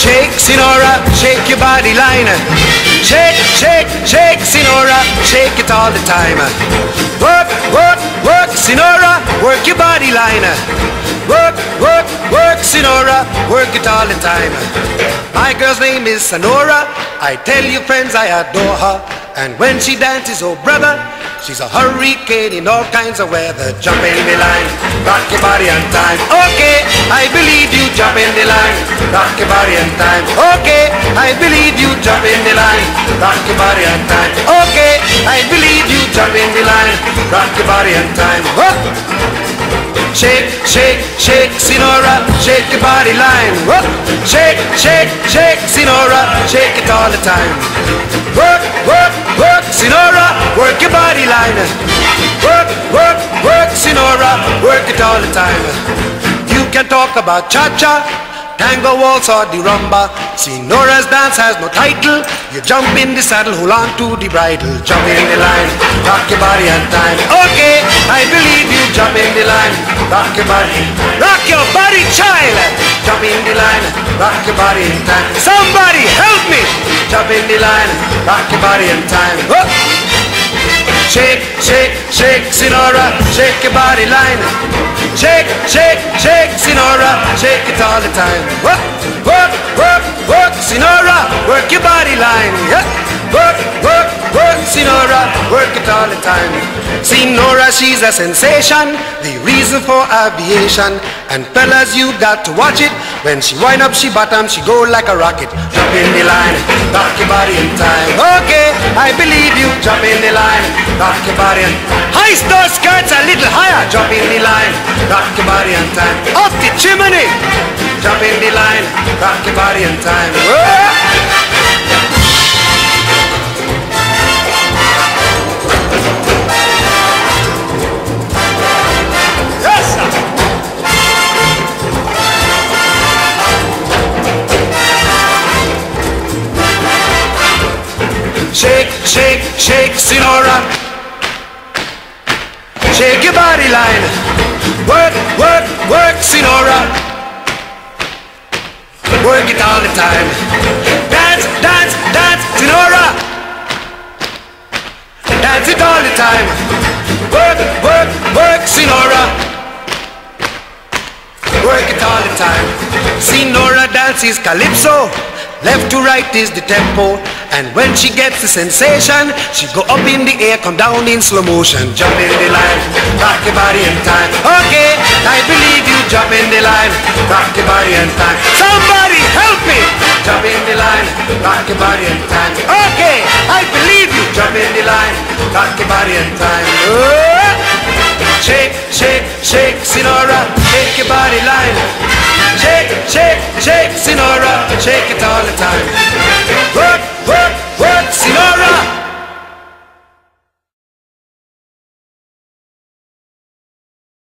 shake, Senora, shake your body line. Shake, shake, shake, Senora, shake it all the time. Work, work, work, Senora, work your body line. Work, work, work, Senora, work it all the time. My girl's name is Senora. I tell you, friends, I adore her. And when she dances, oh brother, she's a hurricane in all kinds of weather. Jump in the line, rock your body on time. Okay, I believe you. Jump in the line, rock your body on time. Okay, I believe you. Jump in the line, rock your body on time. Okay, I believe you. Jump in the line, rock your body on time. Whoop. Shake, shake, shake, Senora, shake your body line. Whoop. Shake, shake, shake, shake it all the time. Work, work, work, Senora, work your body line. Work, work, work, Senora, work it all the time. You can talk about cha-cha, tango waltz or the rumba. Senora's dance has no title. You jump in the saddle, hold on to the bridle. Jump in the line, rock your body on time. Okay, I believe you. Jump in the line, rock your body. Rock your body, child. Jump in the line, rock your body in time. Somebody help me. Jump in the line, rock your body in time. Whoop. Shake, shake, shake, Senora, shake your body line. Shake, shake, shake, Senora, shake it all the time. Work, work, work, work, Senora, work your body line. Yeah. Work, work, work, Senora, work it all the time. Senora, she's a sensation, the reason for aviation. And fellas, you got to watch it. When she wind up, she bottom, she go like a rocket. Jump in the line, rock your body in time. Okay, I believe you. Jump in the line, rock your body in time. High star skirts a little higher. Jump in the line, rock your body in time. Off the chimney. Jump in the line, rock your body in time. Whoa. Shake, Senora. Shake your body line. Work, work, work, Senora. Work it all the time. Dance, dance, dance, Senora. Dance it all the time. Work, work, work, Senora. Work it all the time. Senora dances calypso. Left to right is the tempo. And when she gets the sensation, she go up in the air, come down in slow motion. Jump in the line, rock your body in time. Okay, I believe you. Jump in the line, rock your body in time. Somebody help me! Jump in the line, rock your body in time. Okay, I believe you. Jump in the line, rock your body in time. Oh! Shake, shake, shake, Senora, shake your body time. Work,